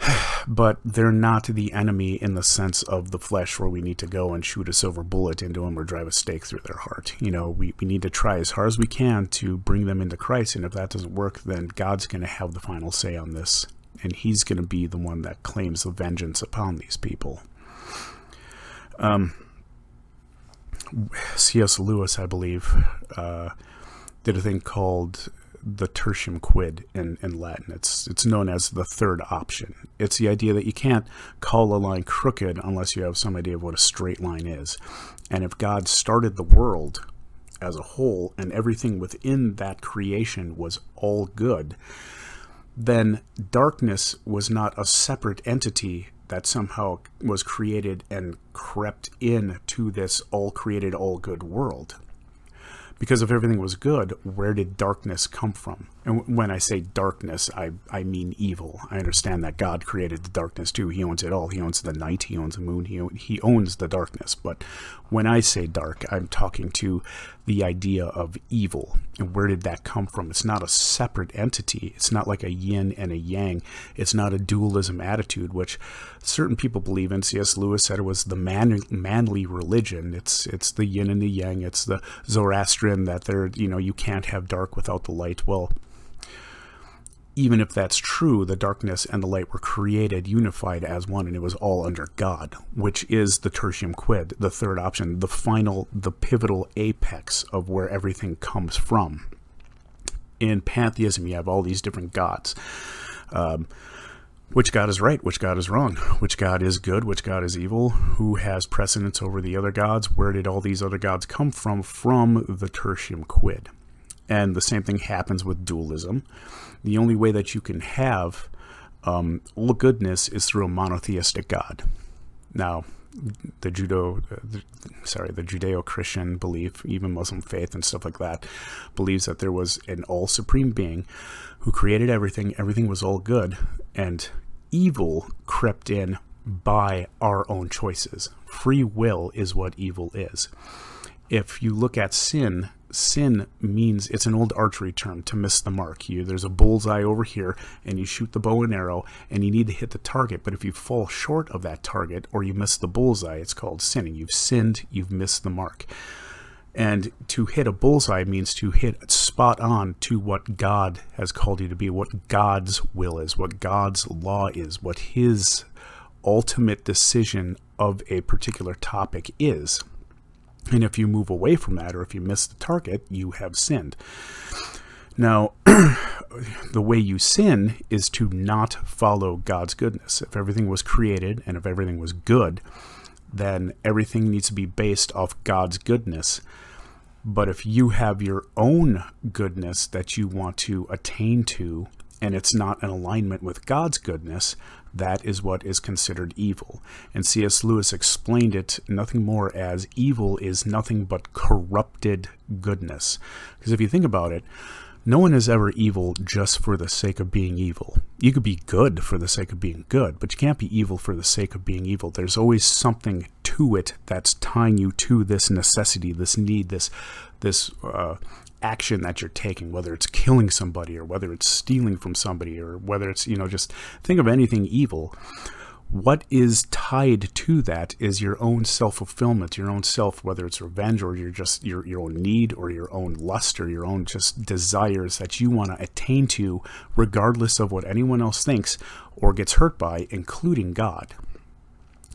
But they're not the enemy in the sense of the flesh where we need to go and shoot a silver bullet into them or drive a stake through their heart. You know, we, we need to try as hard as we can to bring them into Christ. And if that doesn't work, then God's going to have the final say on this. And he's going to be the one that claims the vengeance upon these people. Um, C.S. Lewis, I believe, uh, did a thing called the tertium quid in, in Latin. It's it's known as the third option. It's the idea that you can't call a line crooked unless you have some idea of what a straight line is. And if God started the world as a whole and everything within that creation was all good, then darkness was not a separate entity that somehow was created and crept in to this all created, all good world. Because if everything was good, where did darkness come from? And when I say darkness, I, I mean evil. I understand that God created the darkness too. He owns it all. He owns the night, he owns the moon, he, he owns the darkness. But when I say dark, I'm talking to the idea of evil. And where did that come from? It's not a separate entity. It's not like a yin and a yang. It's not a dualism attitude, which certain people believe in. C.S. Lewis said it was the man, manly religion. It's it's the yin and the yang. It's the Zoroastrian that there, you know, you can't have dark without the light. Well, even if that's true, the darkness and the light were created, unified as one, and it was all under God, which is the tertium quid, the third option, the final, the pivotal apex of where everything comes from. In pantheism, you have all these different gods. Um, which God is right, which God is wrong, which God is good, which God is evil, who has precedence over the other gods, where did all these other gods come from? From the tertium quid. And the same thing happens with dualism. The only way that you can have um, all goodness is through a monotheistic God. Now, the Judo, the, sorry, the Judeo-Christian belief, even Muslim faith and stuff like that, believes that there was an all supreme being who created everything. Everything was all good, and evil crept in by our own choices. Free will is what evil is. If you look at sin, sin means it's an old archery term to miss the mark. You there's a bullseye over here and you shoot the bow and arrow and you need to hit the target, but if you fall short of that target or you miss the bullseye, it's called sinning. You've sinned, you've missed the mark. And to hit a bullseye means to hit spot on to what God has called you to be, what God's will is, what God's law is, what his ultimate decision of a particular topic is. And if you move away from that, or if you miss the target, you have sinned. Now, the way you sin is to not follow God's goodness. If everything was created and if everything was good, then everything needs to be based off God's goodness. But if you have your own goodness that you want to attain to, and it's not in alignment with God's goodness, that is what is considered evil. And C.S. Lewis explained it nothing more as evil is nothing but corrupted goodness. Because if you think about it, no one is ever evil just for the sake of being evil. You could be good for the sake of being good, but you can't be evil for the sake of being evil. There's always something to it that's tying you to this necessity, this need, this this uh, action that you're taking, whether it's killing somebody or whether it's stealing from somebody or whether it's, you know, just think of anything evil. What is tied to that is your own self-fulfillment, your own self, whether it's revenge or your just your, your own need or your own lust or your own just desires that you want to attain to, regardless of what anyone else thinks or gets hurt by, including God.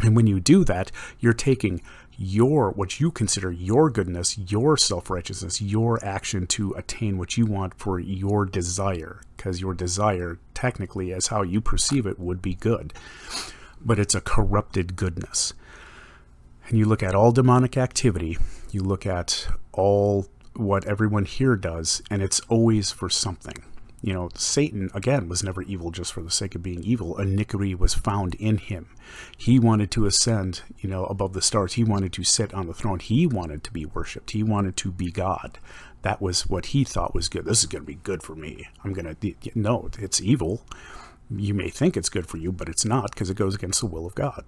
And when you do that, you're taking your what you consider your goodness, your self-righteousness, your action to attain what you want for your desire, because your desire technically as how you perceive it would be good. But it's a corrupted goodness. And you look at all demonic activity, you look at all what everyone here does, and it's always for something you know, Satan, again, was never evil just for the sake of being evil. Iniquity was found in him. He wanted to ascend, you know, above the stars. He wanted to sit on the throne. He wanted to be worshipped. He wanted to be God. That was what he thought was good. This is going to be good for me. I'm going to, no, it's evil. You may think it's good for you, but it's not because it goes against the will of God.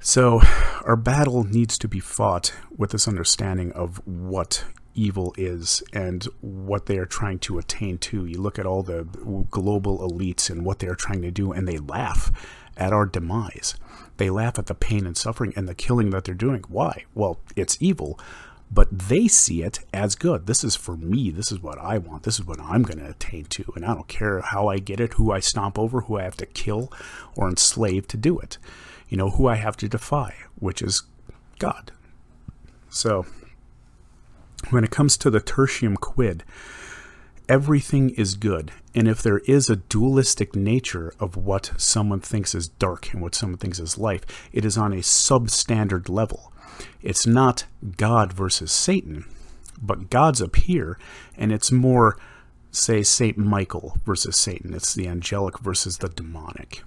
So our battle needs to be fought with this understanding of what evil is and what they are trying to attain to. You look at all the global elites and what they are trying to do, and they laugh at our demise. They laugh at the pain and suffering and the killing that they're doing. Why? Well, it's evil, but they see it as good. This is for me. This is what I want. This is what I'm going to attain to. And I don't care how I get it, who I stomp over, who I have to kill or enslave to do it. You know, who I have to defy, which is God. So, when it comes to the tertium quid, everything is good. And if there is a dualistic nature of what someone thinks is dark and what someone thinks is life, it is on a substandard level. it's not God versus Satan, but God's up here, and it's more, say, Saint Michael versus Satan. It's the angelic versus the demonic.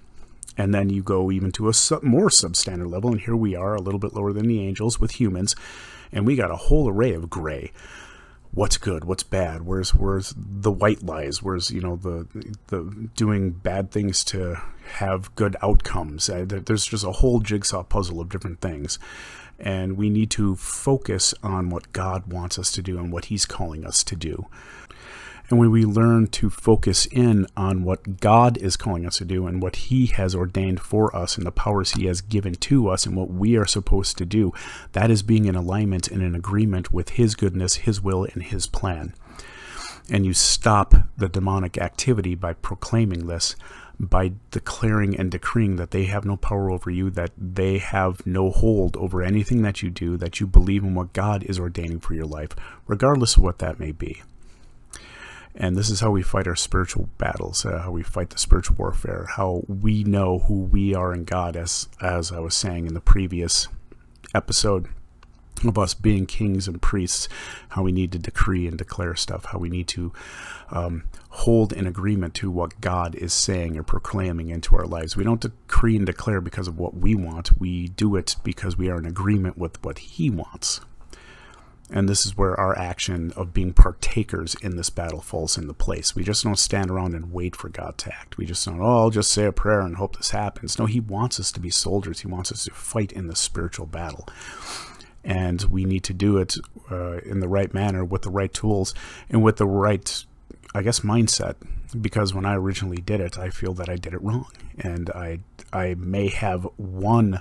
And then you go even to a sub, more substandard level, and here we are, a little bit lower than the angels with humans, and we got a whole array of gray. What's good? What's bad? Where's where's the white lies? Where's you know the the doing bad things to have good outcomes? There's just a whole jigsaw puzzle of different things, and we need to focus on what God wants us to do and what He's calling us to do. And when we learn to focus in on what God is calling us to do and what He has ordained for us and the powers He has given to us and what we are supposed to do, that is being in alignment and in agreement with His goodness, His will, and His plan. And you stop the demonic activity by proclaiming this, by declaring and decreeing that they have no power over you, that they have no hold over anything that you do, that you believe in what God is ordaining for your life, regardless of what that may be. And this is how we fight our spiritual battles, uh, how we fight the spiritual warfare, how we know who we are in God, as, as I was saying in the previous episode of us being kings and priests, how we need to decree and declare stuff, how we need to um, hold in agreement to what God is saying or proclaiming into our lives. We don't decree and declare because of what we want, we do it because we are in agreement with what He wants. And this is where our action of being partakers in this battle falls into place. We just don't stand around and wait for God to act. We just don't, oh, I'll just say a prayer and hope this happens. No, He wants us to be soldiers. He wants us to fight in the spiritual battle. And we need to do it uh, in the right manner with the right tools and with the right, I guess, mindset. Because when I originally did it, I feel that I did it wrong. And I, I may have won,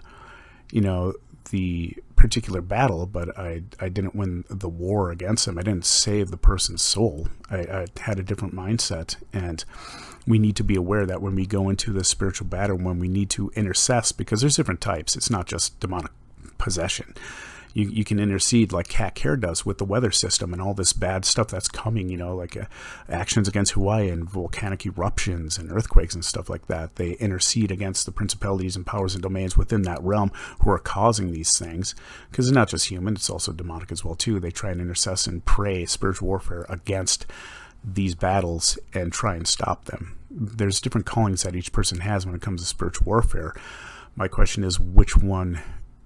you know, the particular battle, but I, I didn't win the war against him. I didn't save the person's soul. I, I had a different mindset. And we need to be aware that when we go into the spiritual battle, when we need to intercess, because there's different types, it's not just demonic possession you, you can intercede like Kat Kerr does with the weather system and all this bad stuff that's coming, you know, like uh, actions against Hawaii and volcanic eruptions and earthquakes and stuff like that. They intercede against the principalities and powers and domains within that realm who are causing these things. Because it's not just human, it's also demonic as well, too. They try and intercess and pray spiritual warfare against these battles and try and stop them. There's different callings that each person has when it comes to spiritual warfare. My question is, which one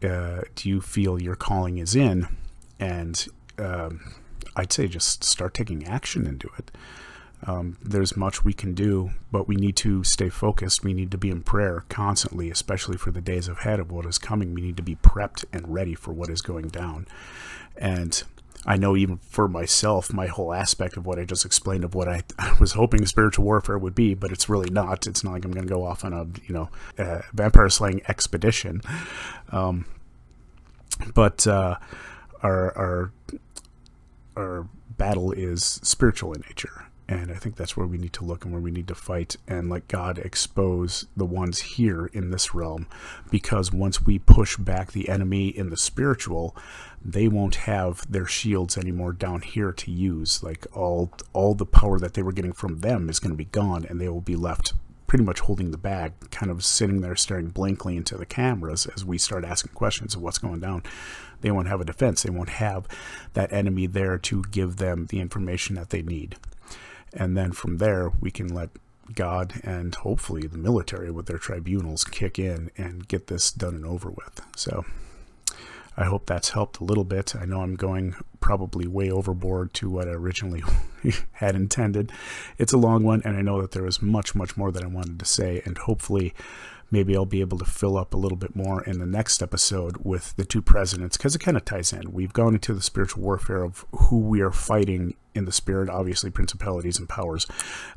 uh, do you feel your calling is in? And um, I'd say just start taking action into it. Um, there's much we can do, but we need to stay focused. We need to be in prayer constantly, especially for the days ahead of what is coming. We need to be prepped and ready for what is going down. And I know even for myself, my whole aspect of what I just explained of what I, was hoping spiritual warfare would be, but it's really not. It's not like I'm going to go off on a you know a vampire slaying expedition. Um, but uh, our our our battle is spiritual in nature. And I think that's where we need to look and where we need to fight and let God expose the ones here in this realm. Because once we push back the enemy in the spiritual, they won't have their shields anymore down here to use. Like all all the power that they were getting from them is going to be gone and they will be left pretty much holding the bag, kind of sitting there staring blankly into the cameras as we start asking questions of what's going down. They won't have a defense. They won't have that enemy there to give them the information that they need. And then from there, we can let God and hopefully the military with their tribunals kick in and get this done and over with. So I hope that's helped a little bit. I know I'm going probably way overboard to what I originally had intended. It's a long one, and I know that there is much, much more that I wanted to say, and hopefully maybe I'll be able to fill up a little bit more in the next episode with the two presidents because it kind of ties in. We've gone into the spiritual warfare of who we are fighting in the spirit, obviously, principalities and powers.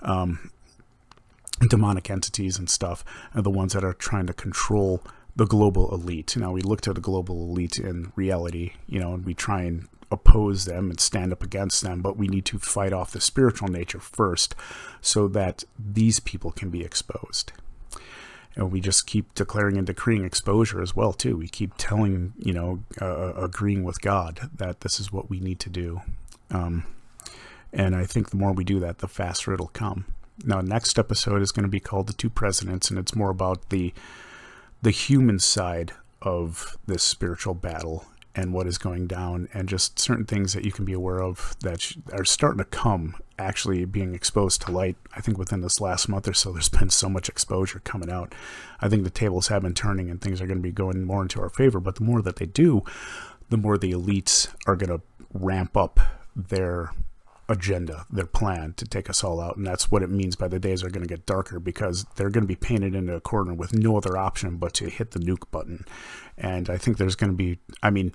Um, demonic entities and stuff are the ones that are trying to control the global elite. Now we looked at the global elite in reality, you know, and we try and oppose them and stand up against them, but we need to fight off the spiritual nature first so that these people can be exposed. And we just keep declaring and decreeing exposure as well too. We keep telling you know uh, agreeing with god that this is what we need to do. Um, and i think the more we do that the faster it'll come. Now next episode is going to be called the two presidents and it's more about the the human side of this spiritual battle and what is going down, and just certain things that you can be aware of that are starting to come actually being exposed to light. I think within this last month or so, there's been so much exposure coming out. I think the tables have been turning and things are going to be going more into our favor. But the more that they do, the more the elites are going to ramp up their agenda, their plan to take us all out. And that's what it means by the days are going to get darker because they're going to be painted into a corner with no other option but to hit the nuke button. And I think there's going to be, I mean,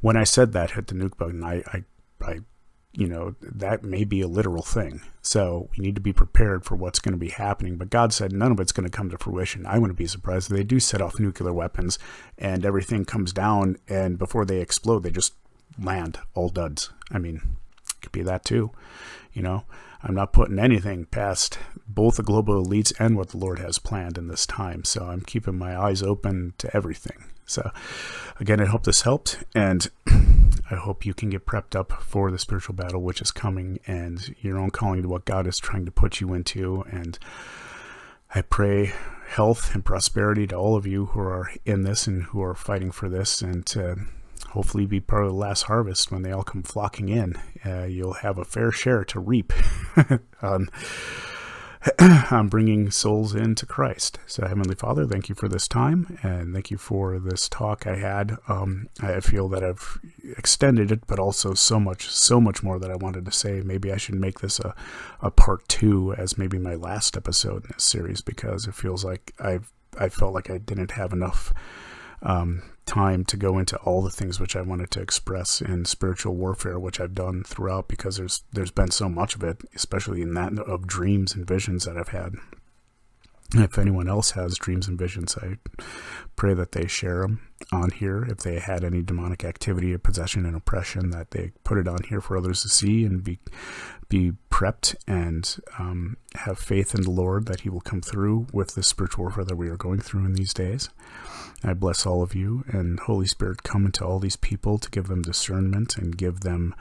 when I said that, hit the nuke button, I, I, I you know, that may be a literal thing. So we need to be prepared for what's going to be happening. But God said none of it's going to come to fruition. I wouldn't be surprised if they do set off nuclear weapons and everything comes down, and before they explode, they just land all duds. I mean, could be that too. You know, I'm not putting anything past both the global elites and what the Lord has planned in this time. So I'm keeping my eyes open to everything. So again, I hope this helped. And I hope you can get prepped up for the spiritual battle which is coming and your own calling to what God is trying to put you into. And I pray health and prosperity to all of you who are in this and who are fighting for this and to hopefully be part of the last harvest when they all come flocking in. Uh, you'll have a fair share to reap. on, I'm bringing souls into Christ. So, Heavenly Father, thank you for this time and thank you for this talk I had. Um, I feel that I've extended it, but also so much, so much more that I wanted to say. Maybe I should make this a, a part two as maybe my last episode in this series because it feels like I've I felt like I didn't have enough um, time to go into all the things which I wanted to express in spiritual warfare, which I've done throughout because there's there's been so much of it, especially in that of dreams and visions that I've had. If anyone else has dreams and visions, I pray that they share them on here. If they had any demonic activity of possession and oppression, that they put it on here for others to see and be be prepped and um, have faith in the Lord that He will come through with the spiritual warfare that we are going through in these days. I bless all of you, and Holy Spirit, come into all these people to give them discernment and give them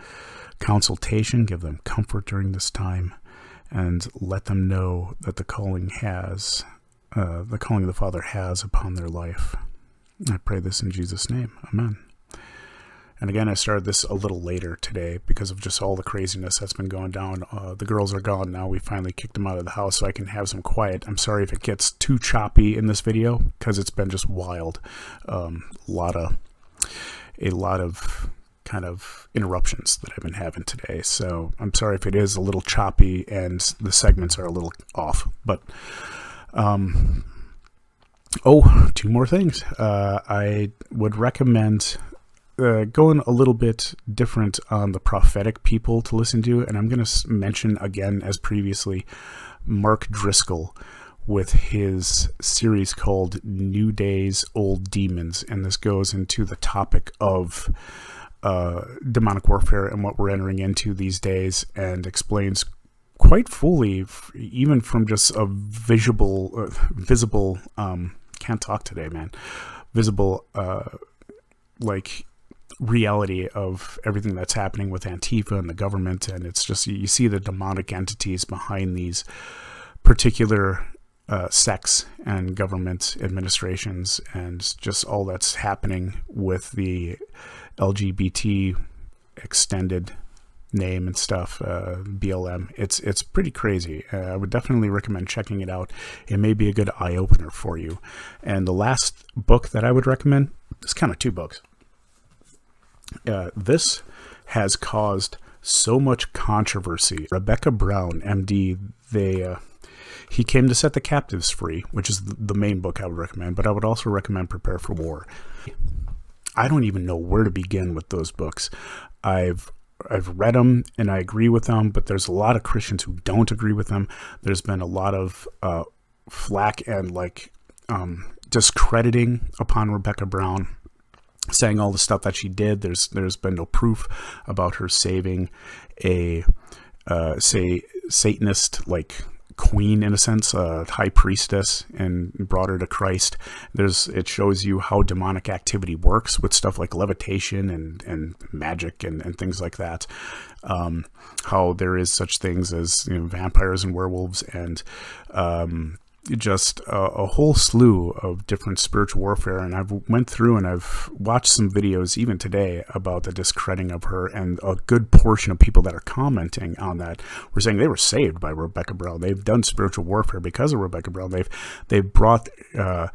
consultation, give them comfort during this time, and let them know that the calling has, uh, the calling of the Father has upon their life. I pray this in Jesus' name. Amen. And again, I started this a little later today because of just all the craziness that's been going down. Uh, the girls are gone now. We finally kicked them out of the house so I can have some quiet. I'm sorry if it gets too choppy in this video because it's been just wild. Um, a lot of, a lot of kind of interruptions that I've been having today. So I'm sorry if it is a little choppy and the segments are a little off. But, um, oh, two more things. Uh, I would recommend uh, going a little bit different on the prophetic people to listen to, and I'm going to mention again, as previously, Mark Driscoll with his series called New Days, Old Demons, and this goes into the topic of uh, demonic warfare and what we're entering into these days, and explains quite fully, even from just a visible, uh, visible, um, can't talk today, man, visible, uh, like reality of everything that's happening with Antifa and the government. And it's just, you see the demonic entities behind these particular uh, sects and government administrations and just all that's happening with the LGBT extended name and stuff, uh, BLM. It's it's pretty crazy. Uh, I would definitely recommend checking it out. It may be a good eye opener for you. And the last book that I would recommend is kind of two books uh, this has caused so much controversy. Rebecca Brown, MD, they uh, he came to set the captives free, which is the main book I would recommend. But I would also recommend Prepare for War. I don't even know where to begin with those books. I've I've read them and I agree with them, but there's a lot of Christians who don't agree with them. There's been a lot of uh, flack and like um, discrediting upon Rebecca Brown saying all the stuff that she did. There's there's been no proof about her saving a uh, say Satanist like queen in a sense, a high priestess, and brought her to Christ. There's it shows you how demonic activity works with stuff like levitation and and magic and and things like that. Um, how there is such things as you know, vampires and werewolves and um, just a, a, whole slew of different spiritual warfare and i've went through and i've watched some videos even today about the discrediting of her and a good portion of people that are commenting on that were saying they were saved by rebecca brown. They've done spiritual warfare because of rebecca brown. They've they've brought uh,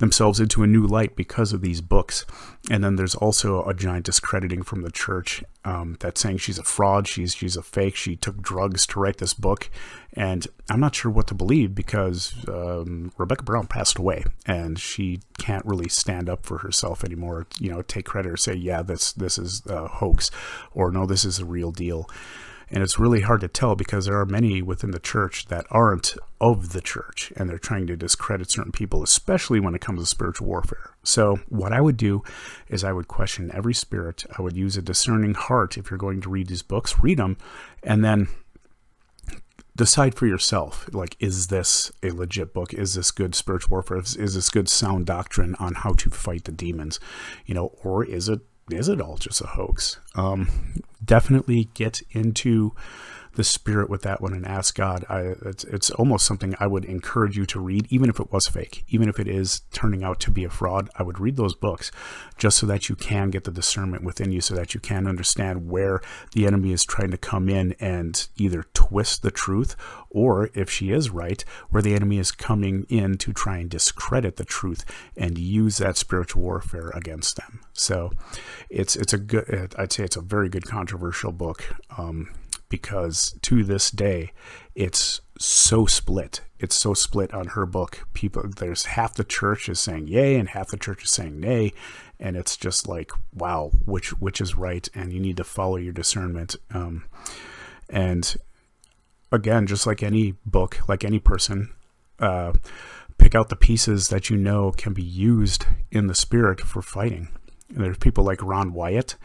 themselves into a new light because of these books. And then there's also a giant discrediting from the church um, that's saying she's a fraud, she's she's a fake, she took drugs to write this book. And I'm not sure what to believe because um, Rebecca Brown passed away and she can't really stand up for herself anymore, you know, take credit or say, yeah, this, this is a hoax or no, this is a real deal. And it's really hard to tell because there are many within the church that aren't of the church and they're trying to discredit certain people, especially when it comes to spiritual warfare. So, what I would do is I would question every spirit. I would use a discerning heart if you're going to read these books, read them, and then decide for yourself like is this a legit book is this good spiritual warfare is, is this good sound doctrine on how to fight the demons you know or is it is it all just a hoax? Um, definitely get into the spirit with that one and ask God. I, it's, it's almost something I would encourage you to read, even if it was fake, even if it is turning out to be a fraud. I would read those books just so that you can get the discernment within you, so that you can understand where the enemy is trying to come in and either twist the truth, or if she is right, where the enemy is coming in to try and discredit the truth and use that spiritual warfare against them. So, it's it's a good. I'd say it's a very good controversial book. Um, because to this day it's so split. It's so split on her book. People there's half the church is saying yay and half the church is saying nay. And it's just like wow which which is right? And you need to follow your discernment. Um, and again just like any book like any person uh, pick out the pieces that you know can be used in the spirit for fighting. And there's people like ron wyatt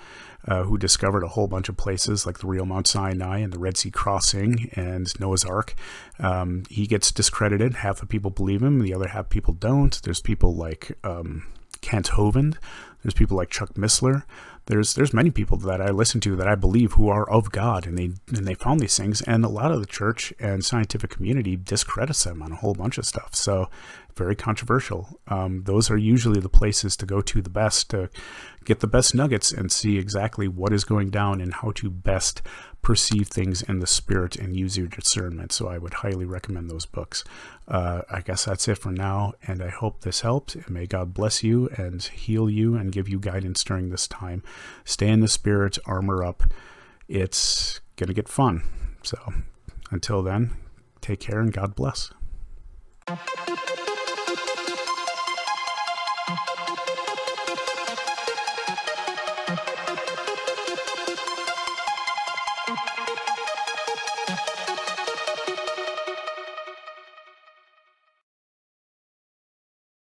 uh, who discovered a whole bunch of places like the real Mount Sinai and the Red Sea Crossing and Noah's Ark. Um, he gets discredited. Half the people believe him, the other half people don't. There's people like um, Kent Hovind. There's people like Chuck Missler. There's there's many people that I listen to that I believe who are of God, and they and they found these things. And a lot of the church and scientific community discredits them on a whole bunch of stuff. So very controversial. Um, those are usually the places to go to the best to get the best nuggets and see exactly what is going down and how to best perceive things in the spirit and use your discernment. So I would highly recommend those books. Uh, I guess that's it for now, and I hope this helped. And may God bless you and heal you and give you guidance during this time. Stay in the spirit, armor up. It's going to get fun. So until then, take care and God bless.